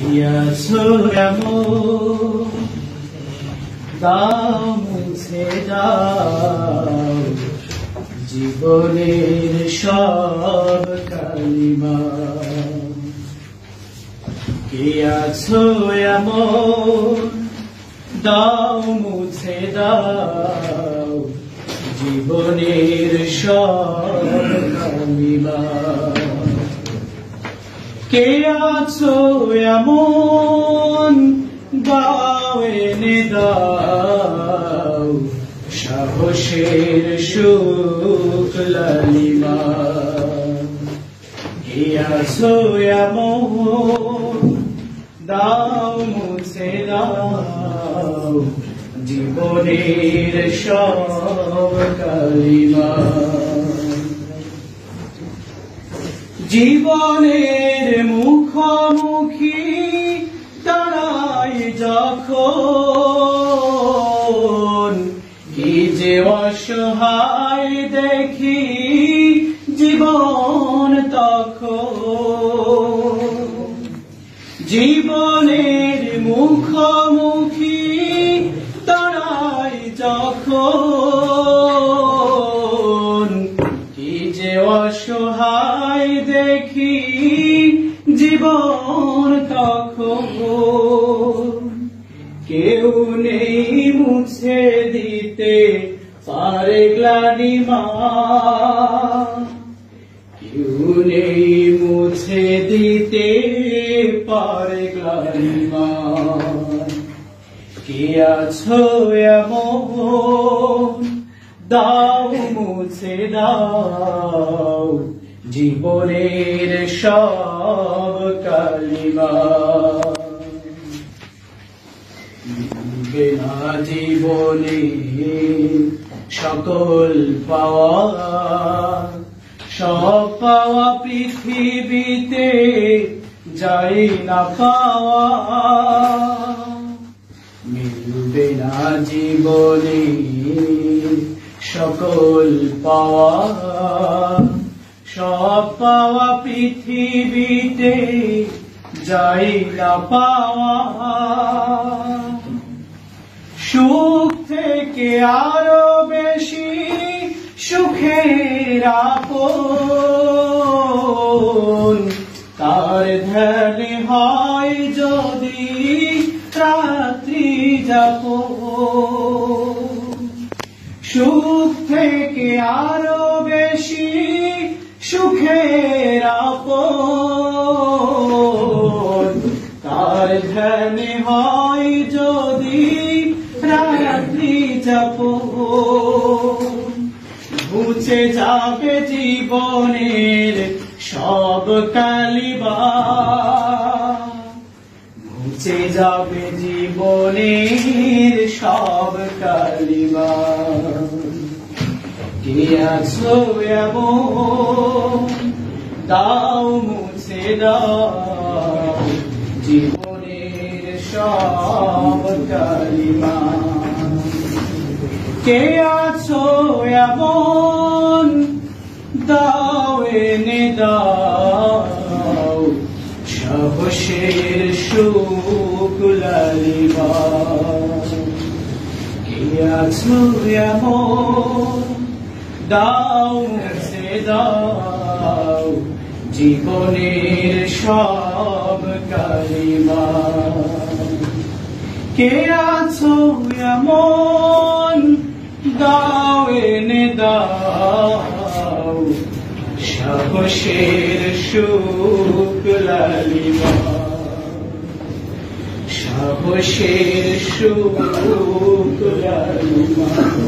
দিয়াছো এমন দাও মুছে দাও জীবনের সব কালিমা কে আছো এমন দাও মুছে দাও জীবনের সব কালিমা। কে আছো এমন? দাও, এনে দাও। সাহসের সুখ লালিমা। কে আছো এমন? দাও, মুছে দাও। জীবনের সব কালিমা। জীবনের মুখোমুখি তারাই যখন। কি যে অসহায় দেখি জীবন তখন। জীবনের কেউ নেই মুছে দিতে, পারে গ্লানিমা কেউ নেই মুছে দিতে, পারে গ্লানিমা কে আছো এমন? দাও মুছে দাও জীবনের সব কালিমা। বিনা জীবনে সকল পাওয়া সব পাওয়া পৃথিবীতে যাই না পাওয়া। মিলবে না জীবনে সকল পাওয়া সব পাওয়া পৃথিবীতে যাই না পাওয়া। সুখ থেকে আরও বেশি সুখের আপন। তার ধ্যানে হয় যদি রাত্রি যাপ সুখ থেকে আরও বেশি সুখের আপন। তার ধ্যানে হয় যদি রাত্রি যাপ ঘুচে যাবে জীবনের সব কালিবা মুছে যাবে জীবনের সব কালিমা। কে আছো এমন? দাও, মুছে দাও। জীবনের সব কালিমা। কে আছো এমন? দাও, এনে দাও। সাহসের লালিমা। কে আছো এমন? দাও মুছে দাও। জীবনের সব কালিমা। কে আছো এমন? दा शब शु लिमा शेर शु ललिमा